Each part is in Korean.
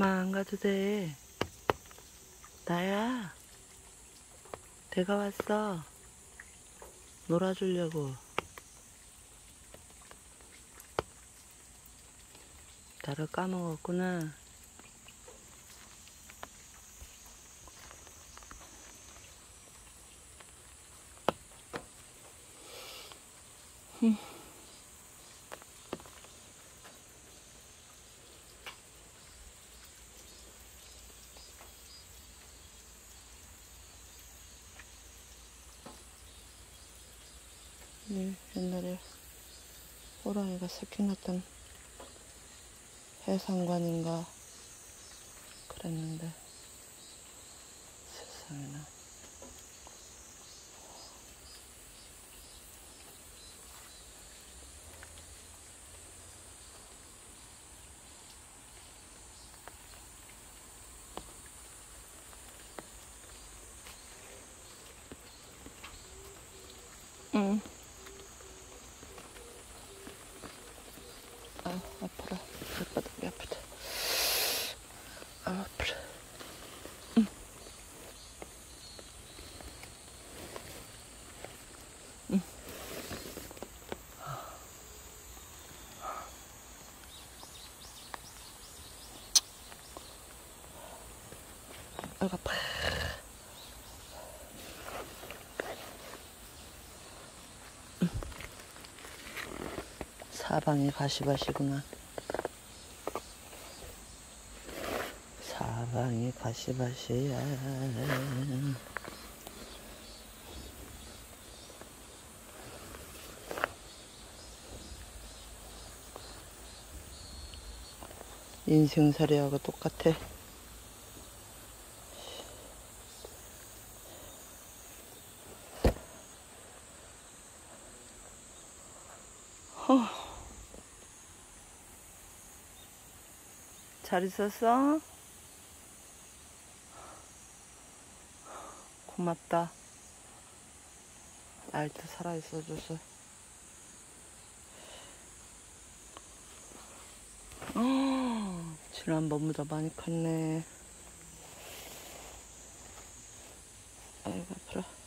그만 안 가도 돼. 나야. 내가 왔어. 놀아주려고. 나를 까먹었구나. 네, 옛날에 호랑이가 새끼 낳던 해상관인가 그랬는데 세상에나 응. 아, 아파라. 발바닥이 아프다. 아, 아파라. 응. 응. 아이고, 아파. 사방이 가시밭이구나. 사방이 가시밭이야. 인생살이하고 똑같아. 잘 있었어? 고맙다. 날도 살아있어줘서. 어, 지난 번보다 많이 컸네. 아이고, 아파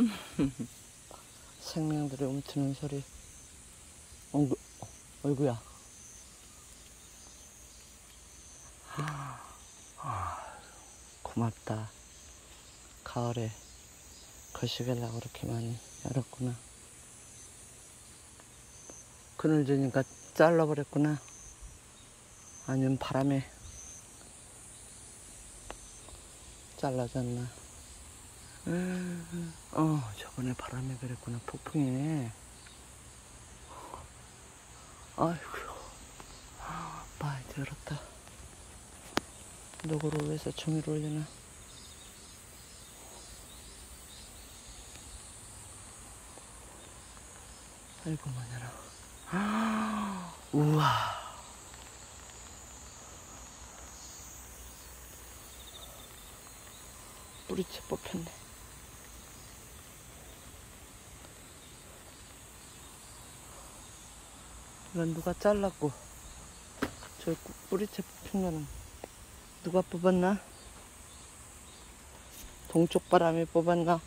생명들이 움트는 소리. 어이구, 어이구야. 아, 고맙다. 가을에 거시기라고 그렇게 많이 열었구나. 그늘 주니까 잘라버렸구나. 아니면 바람에 잘라졌나. 음, 어, 저번에 바람에 그랬구나. 폭풍에. 아이고, 많이 들었다. 누구를 위해서 종이를 올리나. 아이고, 마녀라. 아, 우와. 뿌리채 뽑혔네. 이건 누가 잘랐고 저 꾸- 뿌리채 뽑힌 거는 누가 뽑았나? 동쪽 바람이 뽑았나?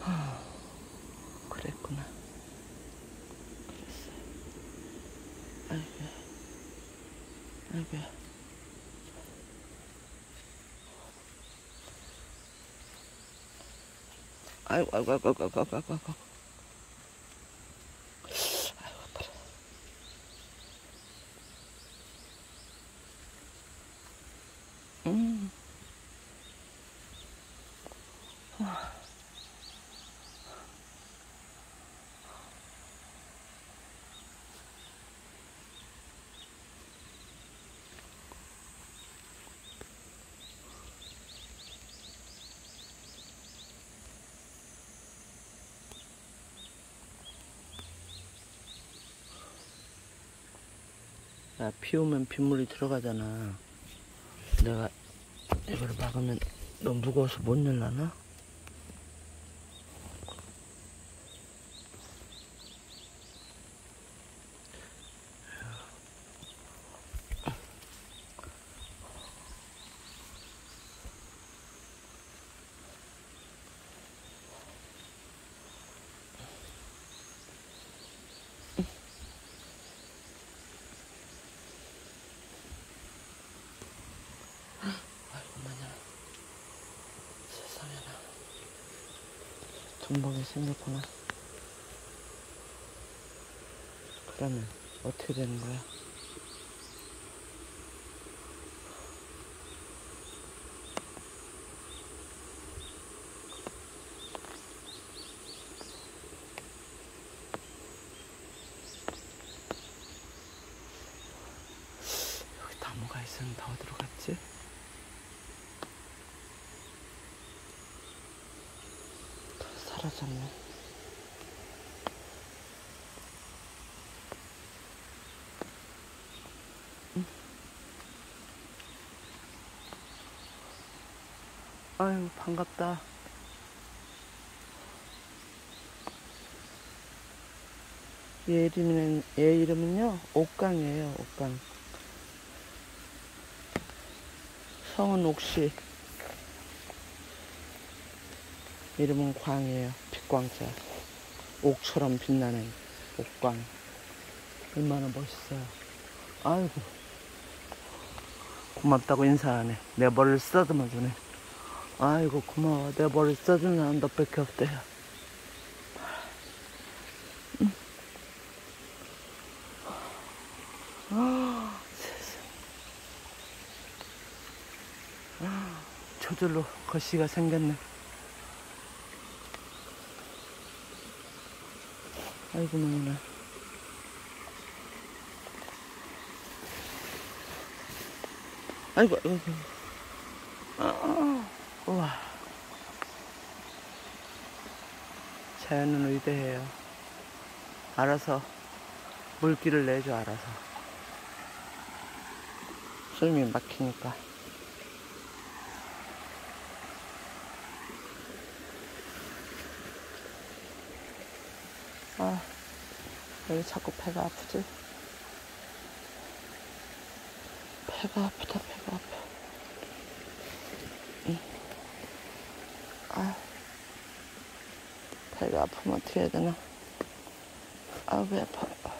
하, 그랬구나. 그랬어. 아이고, 아이고. 아이고, 아이고, 아이고, 아이 야, 비 오면 빗물이 들어가잖아. 내가 이걸 막으면 너무 무거워서 못 열라나? 돈봉이 생겼구나 그러면 어떻게 되는 거야? 여기 나무가 있었는데 어디로 갔지? 사라졌네. 응. 아유, 반갑다. 얘 이름은, 얘 이름은요, 옥강이에요, 옥강. 성은 옥시. 이름은 광이에요. 빛광자. 옥처럼 빛나는 옥광. 얼마나 멋있어요. 아이고. 고맙다고 인사하네. 내 머리를 쓰다듬어 주네. 아이고, 고마워. 내 머리를 써주는 사람 너밖에 없대요. 음. 아, 세상에. 아, 저절로 거시가 생겼네. 아이고 너무나. 아이고 아이고 아, 우와. 자연은 위대해요. 알아서 물길을 내줘 알아서. 숨이 막히니까 아, 왜 자꾸 배가 아프지? 배가 아프다, 배가 아파. 응. 아, 배가 아프면 어떻게 해야 되나? 아, 배 아파.